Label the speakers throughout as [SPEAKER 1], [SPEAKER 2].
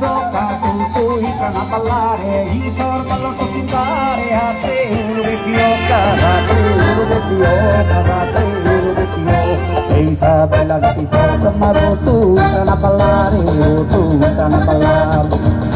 [SPEAKER 1] Toca tu hija na palare y sormalo tu pintare a te uno de pioca a te uno de pioca a te uno de pioca Isabela la pioca maro tu na palare tu na palare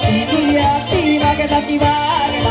[SPEAKER 1] ti, activa que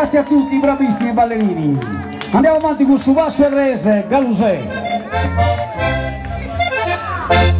[SPEAKER 1] grazie a tutti, i bravissimi ballerini. Andiamo avanti con Subasso e Rese, Galusè.